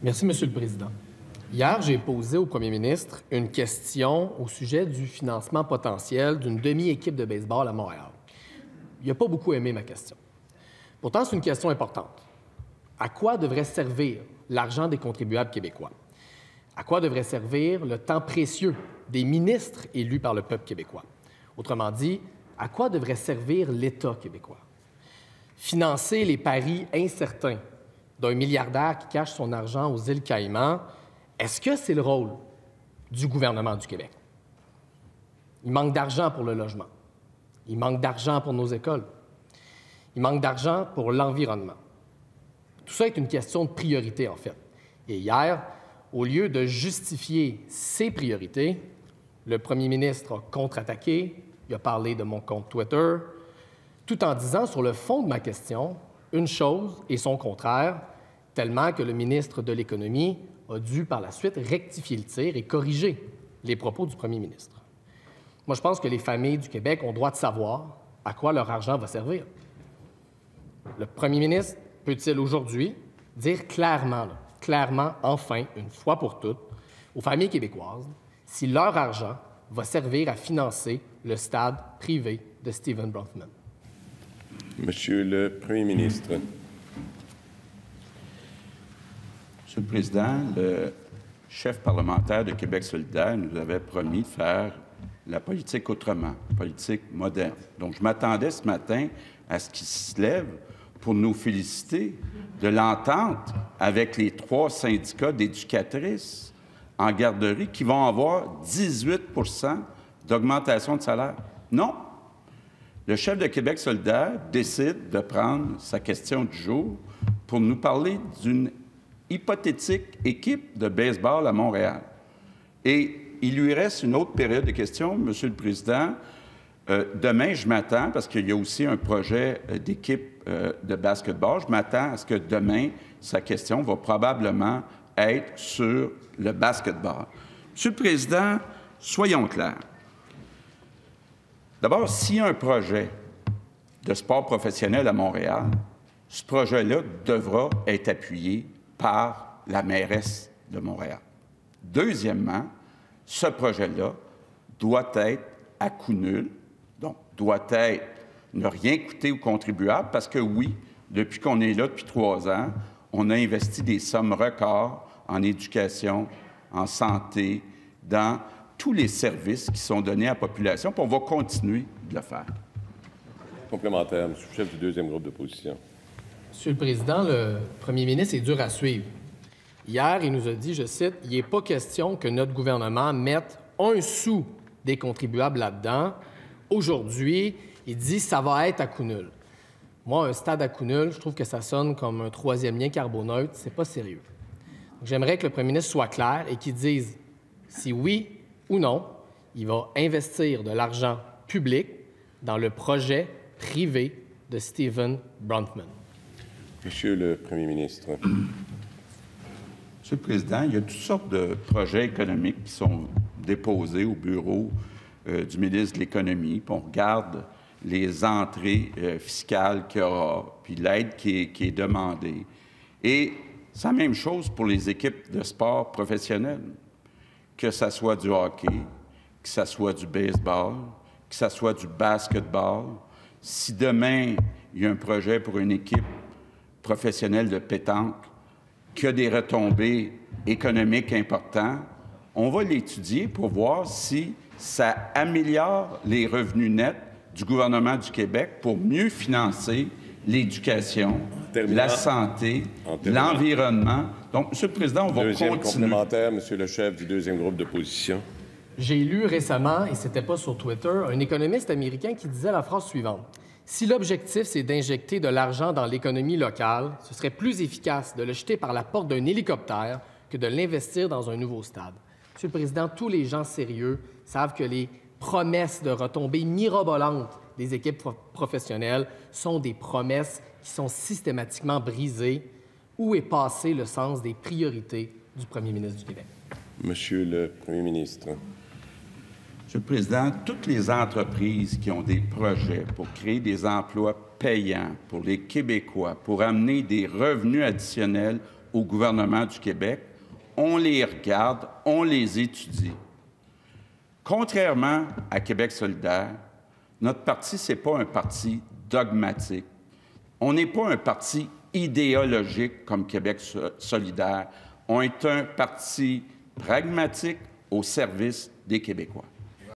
Merci, Monsieur le Président. Hier, j'ai posé au premier ministre une question au sujet du financement potentiel d'une demi-équipe de baseball à Montréal. Il n'a pas beaucoup aimé ma question. Pourtant, c'est une question importante. À quoi devrait servir l'argent des contribuables québécois? À quoi devrait servir le temps précieux des ministres élus par le peuple québécois? Autrement dit, à quoi devrait servir l'État québécois? Financer les paris incertains d'un milliardaire qui cache son argent aux îles Caïmans est-ce que c'est le rôle du gouvernement du Québec? Il manque d'argent pour le logement. Il manque d'argent pour nos écoles. Il manque d'argent pour l'environnement. Tout ça est une question de priorité, en fait. Et hier, au lieu de justifier ses priorités, le premier ministre a contre-attaqué, il a parlé de mon compte Twitter, tout en disant sur le fond de ma question une chose et son contraire, tellement que le ministre de l'Économie a dû par la suite rectifier le tir et corriger les propos du premier ministre. Moi, je pense que les familles du Québec ont droit de savoir à quoi leur argent va servir. Le premier ministre peut-il aujourd'hui dire clairement, clairement, enfin, une fois pour toutes, aux familles québécoises, si leur argent va servir à financer le stade privé de Stephen Bronfman? Monsieur le Premier ministre. Monsieur le Président, le chef parlementaire de Québec solidaire nous avait promis de faire la politique autrement, politique moderne. Donc, je m'attendais ce matin à ce qu'il se lève pour nous féliciter de l'entente avec les trois syndicats d'éducatrices en garderie qui vont avoir 18% d'augmentation de salaire. Non. Le chef de Québec solidaire décide de prendre sa question du jour pour nous parler d'une hypothétique équipe de baseball à Montréal. Et il lui reste une autre période de questions, Monsieur le Président. Euh, demain, je m'attends, parce qu'il y a aussi un projet euh, d'équipe euh, de basketball, je m'attends à ce que demain, sa question va probablement être sur le basketball. Monsieur le Président, soyons clairs. D'abord, s'il y a un projet de sport professionnel à Montréal, ce projet-là devra être appuyé par la mairesse de Montréal. Deuxièmement, ce projet-là doit être à coût nul, donc doit être ne rien coûter aux contribuables, parce que oui, depuis qu'on est là depuis trois ans, on a investi des sommes records en éducation, en santé, dans tous les services qui sont donnés à la population, puis on va continuer de le faire. Complémentaire, Monsieur le chef du deuxième groupe d'opposition. Monsieur le Président, le premier ministre est dur à suivre. Hier, il nous a dit, je cite, Il n'est pas question que notre gouvernement mette un sou des contribuables là-dedans. Aujourd'hui, il dit ça va être à coup nul. Moi, un stade à coup nul, je trouve que ça sonne comme un troisième lien carboneutre. C'est pas sérieux. J'aimerais que le premier ministre soit clair et qu'il dise si oui ou non, il va investir de l'argent public dans le projet privé de Stephen Bruntman. Monsieur le Premier ministre. Monsieur le Président, il y a toutes sortes de projets économiques qui sont déposés au bureau euh, du ministre de l'Économie, on regarde les entrées euh, fiscales qu'il y aura, puis l'aide qui, qui est, demandée. Et c'est la même chose pour les équipes de sport professionnels que ce soit du hockey, que ce soit du baseball, que ce soit du basketball. Si demain, il y a un projet pour une équipe professionnelle de pétanque qui a des retombées économiques importantes, on va l'étudier pour voir si ça améliore les revenus nets du gouvernement du Québec pour mieux financer l'éducation, la santé, l'environnement. Donc, Monsieur le Président, on va Deuxième continuer. complémentaire, Monsieur le chef du deuxième groupe d'opposition. J'ai lu récemment, et c'était pas sur Twitter, un économiste américain qui disait la phrase suivante. Si l'objectif, c'est d'injecter de l'argent dans l'économie locale, ce serait plus efficace de le jeter par la porte d'un hélicoptère que de l'investir dans un nouveau stade. Monsieur le Président, tous les gens sérieux savent que les promesses de retombées mirobolantes des équipes pro- professionnelles sont des promesses qui sont systématiquement brisées. Où est passé le sens des priorités du premier ministre du Québec? Monsieur le Premier ministre. Monsieur le Président, toutes les entreprises qui ont des projets pour créer des emplois payants pour les Québécois, pour amener des revenus additionnels au gouvernement du Québec, on les regarde, on les étudie. Contrairement à Québec solidaire, notre parti, ce n'est pas un parti dogmatique. On n'est pas un parti idéologique comme Québec solidaire. On est un parti pragmatique au service des Québécois.